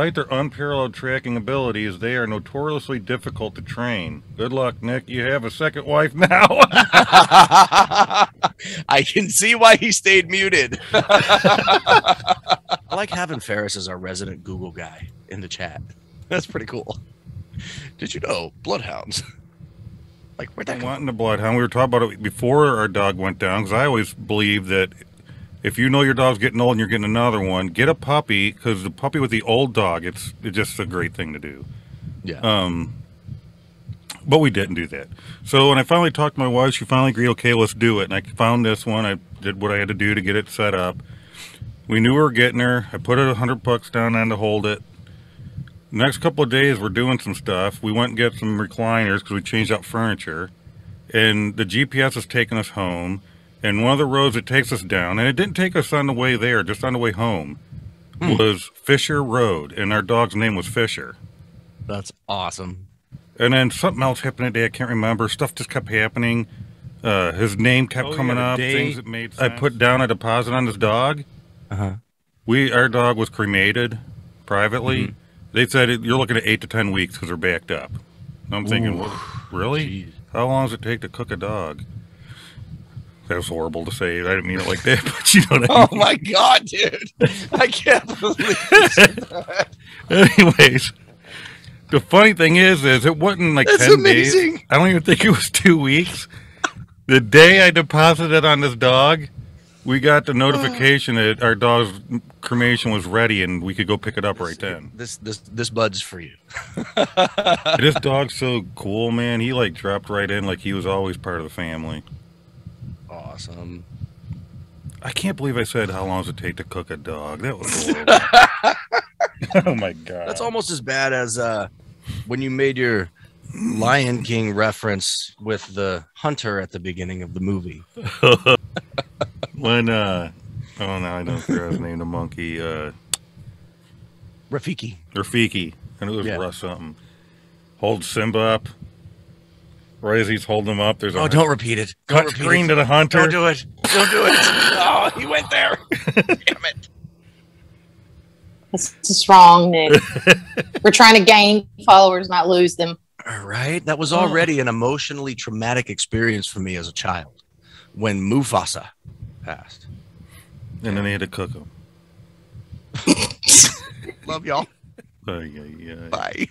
Despite their unparalleled tracking abilities, they are notoriously difficult to train. Good luck, Nick. You have a second wife now. I can see why he stayed muted. I like having Ferris as our resident Google guy in the chat. That's pretty cool. Did you know bloodhounds? Like where'd that I'm come wanting the bloodhound. We were talking about it before our dog went down because I always believe that if you know your dog's getting old and you're getting another one, get a puppy because the puppy with the old dog, it's it's just a great thing to do. Yeah. Um, but we didn't do that. So when I finally talked to my wife, she finally agreed. Okay, let's do it. And I found this one. I did what I had to do to get it set up. We knew we were getting her. I put a hundred bucks down on to hold it. Next couple of days, we're doing some stuff. We went and get some recliners because we changed out furniture, and the GPS is taking us home. And one of the roads it takes us down, and it didn't take us on the way there, just on the way home, was Fisher Road, and our dog's name was Fisher. That's awesome. And then something else happened today. I can't remember. Stuff just kept happening. Uh, his name kept Oh, coming up. day- Things that made I I put down a deposit on this dog. Uh-huh. We our dog was cremated privately. Mm-hmm. They said you're looking at eight to ten weeks because they're backed up. And I'm thinking, Ooh. well, really? Jeez. How long does it take to cook a dog? That was horrible to say. I didn't mean it like that, but you know what I Oh my god, dude. I can't believe Anyways, the funny thing is, is it wasn't like That's ten days. amazing. I don't even think it was two weeks. The day I deposited on this dog, we got the notification that our dog's cremation was ready and we could go pick it up right then. this this this bud's for you. this dog's so cool, man. He like dropped right in like he was always part of the family. Awesome. I can't believe I said how long does it take to cook a dog. That was oh my god. That's almost as bad as uh when you made your Lion King reference with the hunter at the beginning of the movie. when uh oh no, I don't care his name, the monkey, uh Rafiki. Rafiki. And it was Yeah. Russ something. Hold Simba up. Right as he's holding him up, there's a Oh, don't repeat it. Don't cut repeat screen it. to the hunter. Don't do it. Don't do it. Oh, he went there. Damn it. That's just wrong, Nick. We're trying to gain followers, not lose them. All right. That was oh. already an emotionally traumatic experience for me as a child when Mufasa passed. And then they had to cook him. Love y'all. Ay, ay, ay. Bye.